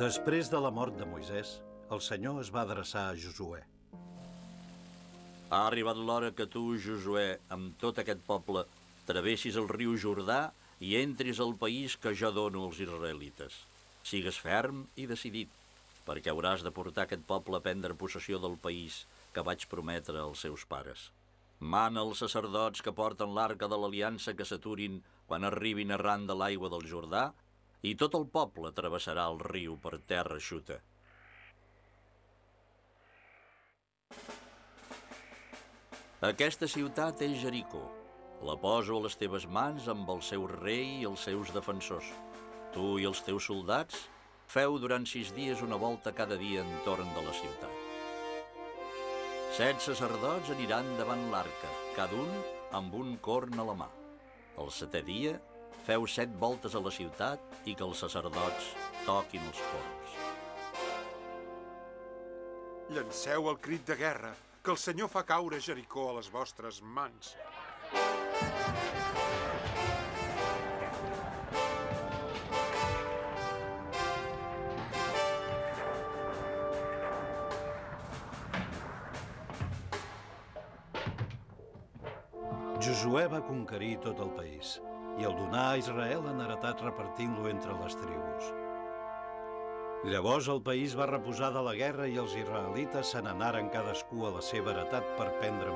Després de la mort de Moisès, el Senyor es va adreçar a Josué. Ha arribat l'hora que tu, Josué, amb tot aquest poble, travessis el riu Jordà i entris al país que jo dono als israelites. Sigues ferm i decidit, perquè hauràs de portar aquest poble a prendre possessió del país que vaig prometre als seus pares. Mana els sacerdots que porten l'arca de l'aliança que s'aturin quan arribin arran de l'aigua del Jordà i tot el poble travessarà el riu per terra xuta. Aquesta ciutat és Jericó. La poso a les teves mans amb el seu rei i els seus defensors. Tu i els teus soldats feu durant sis dies una volta cada dia entorn de la ciutat. Set sacerdots aniran davant l'arca, cada un amb un corn a la mà. El setè dia feu set voltes a la ciutat i que els sacerdots toquin els corns. Llanceu el crit de guerra, que el Senyor fa caure Jericó a les vostres mans. Josué va conquerir tot el país i el donà a Israel en heretat repartint-lo entre les tribus. Llavors el país va reposar de la guerra i els israelites se n'anaren cadascú a la seva heretat per possessió.